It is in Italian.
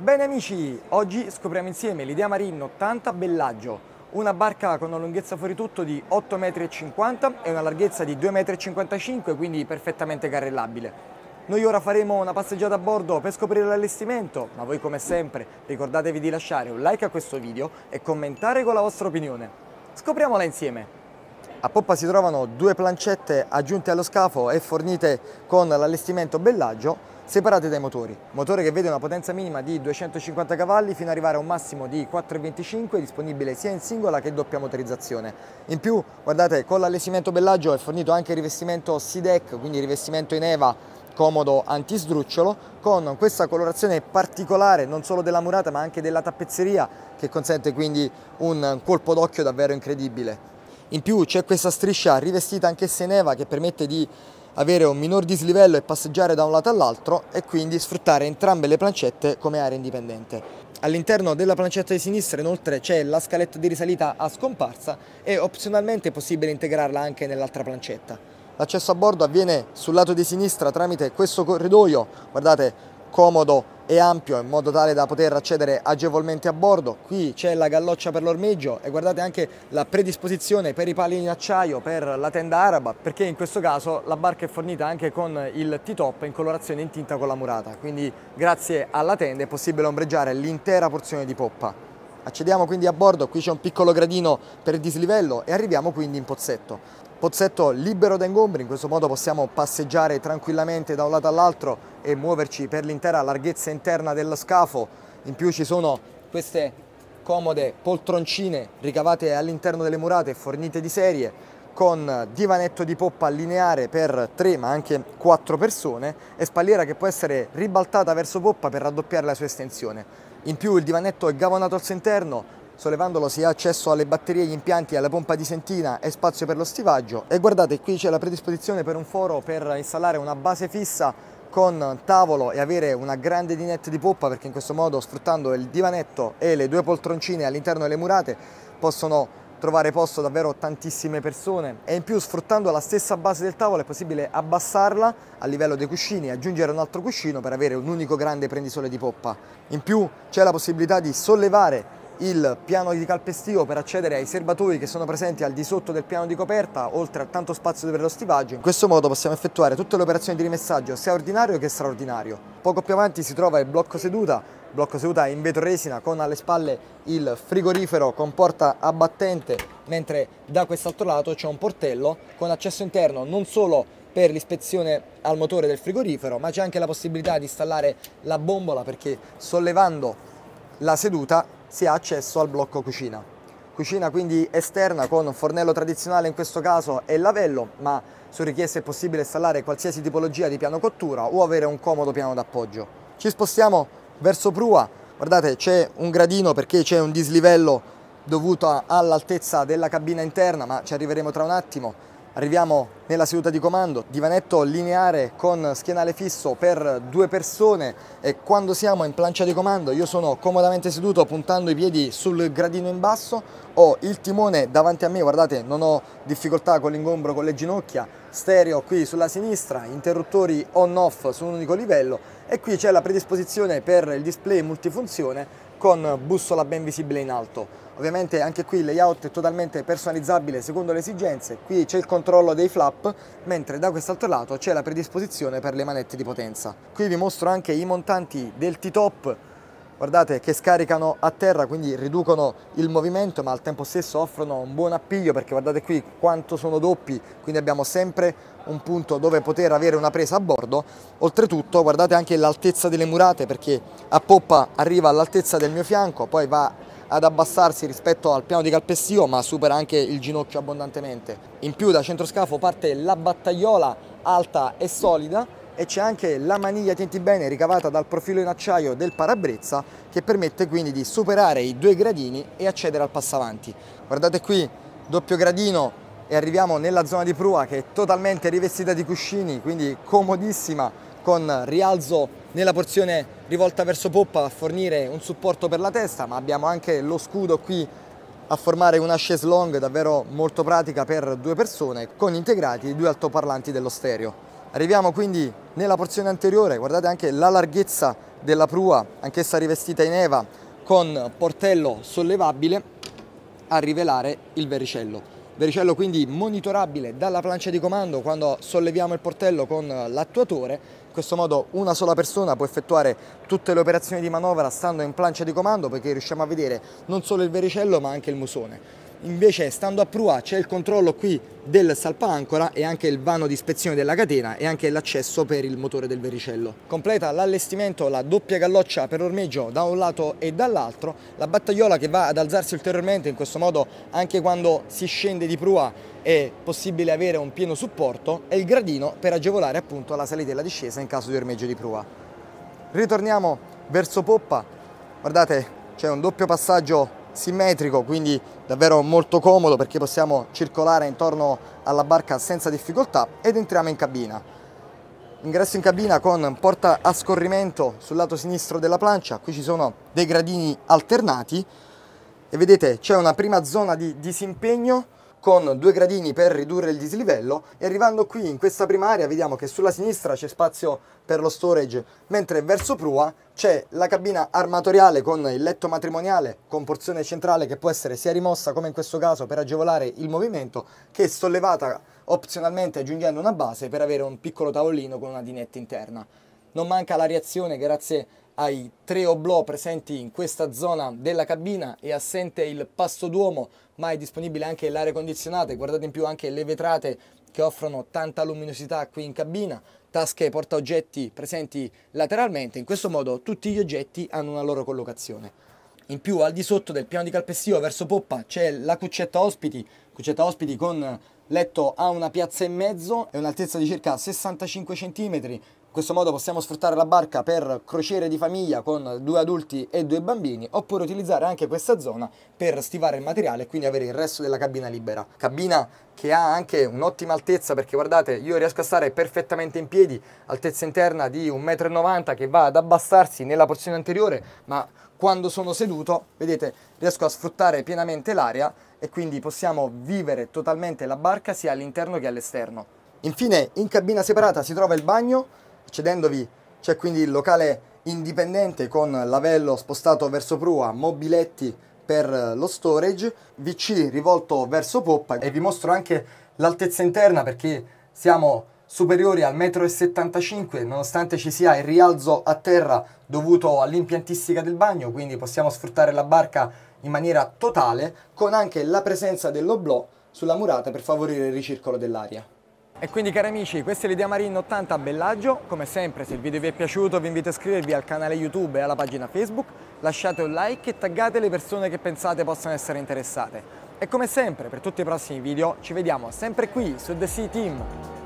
Bene amici, oggi scopriamo insieme l'Idea Marine 80 Bellaggio, una barca con una lunghezza fuori tutto di 8,50 m e una larghezza di 2,55 m, quindi perfettamente carrellabile. Noi ora faremo una passeggiata a bordo per scoprire l'allestimento, ma voi come sempre ricordatevi di lasciare un like a questo video e commentare con la vostra opinione. Scopriamola insieme! A poppa si trovano due plancette aggiunte allo scafo e fornite con l'allestimento Bellaggio separate dai motori. Motore che vede una potenza minima di 250 cavalli fino ad arrivare a un massimo di 4,25 disponibile sia in singola che doppia motorizzazione. In più, guardate, con l'allestimento Bellaggio è fornito anche il rivestimento SIDEC, quindi rivestimento in EVA comodo anti-sdrucciolo con questa colorazione particolare non solo della murata ma anche della tappezzeria che consente quindi un colpo d'occhio davvero incredibile. In più c'è questa striscia rivestita anch'essa in EVA che permette di avere un minor dislivello e passeggiare da un lato all'altro e quindi sfruttare entrambe le plancette come area indipendente. All'interno della plancetta di sinistra inoltre c'è la scaletta di risalita a scomparsa e opzionalmente è possibile integrarla anche nell'altra plancetta. L'accesso a bordo avviene sul lato di sinistra tramite questo corridoio, guardate comodo e ampio in modo tale da poter accedere agevolmente a bordo. Qui c'è la galloccia per l'ormeggio e guardate anche la predisposizione per i pali in acciaio per la tenda araba perché in questo caso la barca è fornita anche con il T-top in colorazione in tinta con la murata quindi grazie alla tenda è possibile ombreggiare l'intera porzione di poppa. Accediamo quindi a bordo, qui c'è un piccolo gradino per il dislivello e arriviamo quindi in pozzetto. Pozzetto libero da ingombri, in questo modo possiamo passeggiare tranquillamente da un lato all'altro e muoverci per l'intera larghezza interna dello scafo. In più ci sono queste comode poltroncine ricavate all'interno delle murate fornite di serie con divanetto di poppa lineare per 3 ma anche 4 persone e spalliera che può essere ribaltata verso poppa per raddoppiare la sua estensione. In più il divanetto è gavonato al suo interno, sollevandolo si ha accesso alle batterie, agli impianti, alla pompa di sentina e spazio per lo stivaggio. E guardate qui c'è la predisposizione per un foro per installare una base fissa con tavolo e avere una grande dinette di poppa perché in questo modo sfruttando il divanetto e le due poltroncine all'interno delle murate possono trovare posto davvero tantissime persone e in più sfruttando la stessa base del tavolo è possibile abbassarla a livello dei cuscini e aggiungere un altro cuscino per avere un unico grande prendisole di poppa. In più c'è la possibilità di sollevare il piano di calpestio per accedere ai serbatoi che sono presenti al di sotto del piano di coperta, oltre a tanto spazio per lo stivaggio. In questo modo possiamo effettuare tutte le operazioni di rimessaggio, sia ordinario che straordinario. Poco più avanti si trova il blocco seduta, blocco seduta in vetro resina con alle spalle il frigorifero con porta abbattente, mentre da quest'altro lato c'è un portello con accesso interno non solo per l'ispezione al motore del frigorifero, ma c'è anche la possibilità di installare la bombola perché sollevando la seduta si ha accesso al blocco cucina. Cucina quindi esterna con fornello tradizionale in questo caso e lavello, ma su richiesta è possibile installare qualsiasi tipologia di piano cottura o avere un comodo piano d'appoggio. Ci spostiamo verso prua, guardate c'è un gradino perché c'è un dislivello dovuto all'altezza della cabina interna, ma ci arriveremo tra un attimo. Arriviamo nella seduta di comando, divanetto lineare con schienale fisso per due persone. E quando siamo in plancia di comando io sono comodamente seduto puntando i piedi sul gradino in basso, ho il timone davanti a me, guardate non ho difficoltà con l'ingombro con le ginocchia, stereo qui sulla sinistra, interruttori on-off su un unico livello. E qui c'è la predisposizione per il display multifunzione con bussola ben visibile in alto. Ovviamente anche qui il layout è totalmente personalizzabile secondo le esigenze, qui c'è il controllo dei flap, mentre da quest'altro lato c'è la predisposizione per le manette di potenza. Qui vi mostro anche i montanti del T-Top, guardate che scaricano a terra quindi riducono il movimento ma al tempo stesso offrono un buon appiglio perché guardate qui quanto sono doppi quindi abbiamo sempre un punto dove poter avere una presa a bordo. Oltretutto guardate anche l'altezza delle murate perché a poppa arriva all'altezza del mio fianco poi va ad abbassarsi rispetto al piano di calpestio ma supera anche il ginocchio abbondantemente. In più da centroscafo parte la battagliola alta e solida e c'è anche la maniglia tienti bene ricavata dal profilo in acciaio del parabrezza che permette quindi di superare i due gradini e accedere al passavanti. Guardate qui, doppio gradino e arriviamo nella zona di prua che è totalmente rivestita di cuscini, quindi comodissima con rialzo nella porzione rivolta verso poppa a fornire un supporto per la testa, ma abbiamo anche lo scudo qui a formare una chaise longue davvero molto pratica per due persone con integrati due altoparlanti dello stereo. Arriviamo quindi nella porzione anteriore, guardate anche la larghezza della prua, anch'essa rivestita in eva con portello sollevabile a rivelare il vericello. Vericello quindi monitorabile dalla plancia di comando quando solleviamo il portello con l'attuatore. In questo modo una sola persona può effettuare tutte le operazioni di manovra stando in plancia di comando perché riusciamo a vedere non solo il vericello ma anche il musone. Invece stando a prua c'è il controllo qui del salpaancora e anche il vano di ispezione della catena e anche l'accesso per il motore del vericello. Completa l'allestimento la doppia galloccia per ormeggio da un lato e dall'altro, la battagliola che va ad alzarsi ulteriormente, in questo modo anche quando si scende di prua è possibile avere un pieno supporto e il gradino per agevolare appunto la salita e la discesa in caso di ormeggio di prua. Ritorniamo verso poppa, guardate c'è un doppio passaggio simmetrico, quindi davvero molto comodo perché possiamo circolare intorno alla barca senza difficoltà ed entriamo in cabina. Ingresso in cabina con porta a scorrimento sul lato sinistro della plancia, qui ci sono dei gradini alternati e vedete c'è una prima zona di disimpegno con due gradini per ridurre il dislivello e arrivando qui in questa prima area vediamo che sulla sinistra c'è spazio per lo storage mentre verso prua c'è la cabina armatoriale con il letto matrimoniale con porzione centrale che può essere sia rimossa come in questo caso per agevolare il movimento che sollevata opzionalmente aggiungendo una base per avere un piccolo tavolino con una dinetta interna. Non manca la reazione grazie ai tre oblò presenti in questa zona della cabina è assente il pasto d'uomo ma è disponibile anche l'aria condizionata. Guardate in più anche le vetrate che offrono tanta luminosità qui in cabina. Tasche porta oggetti presenti lateralmente. In questo modo tutti gli oggetti hanno una loro collocazione. In più al di sotto del piano di calpestio verso poppa c'è la cuccetta ospiti. Cuccetta ospiti con letto a una piazza e mezzo e un'altezza di circa 65 cm in questo modo possiamo sfruttare la barca per crociere di famiglia con due adulti e due bambini oppure utilizzare anche questa zona per stivare il materiale e quindi avere il resto della cabina libera. Cabina che ha anche un'ottima altezza perché guardate io riesco a stare perfettamente in piedi, altezza interna di 1,90 m che va ad abbassarsi nella porzione anteriore ma quando sono seduto vedete riesco a sfruttare pienamente l'aria e quindi possiamo vivere totalmente la barca sia all'interno che all'esterno. Infine in cabina separata si trova il bagno Accedendovi c'è quindi il locale indipendente con lavello spostato verso prua, mobiletti per lo storage, VC rivolto verso poppa e vi mostro anche l'altezza interna perché siamo superiori al 1,75 m nonostante ci sia il rialzo a terra dovuto all'impiantistica del bagno, quindi possiamo sfruttare la barca in maniera totale con anche la presenza dell'oblò sulla murata per favorire il ricircolo dell'aria. E quindi cari amici, questa è l'idea Marine 80 a Bellaggio, come sempre se il video vi è piaciuto vi invito a iscrivervi al canale YouTube e alla pagina Facebook, lasciate un like e taggate le persone che pensate possano essere interessate. E come sempre per tutti i prossimi video ci vediamo sempre qui su The Sea Team.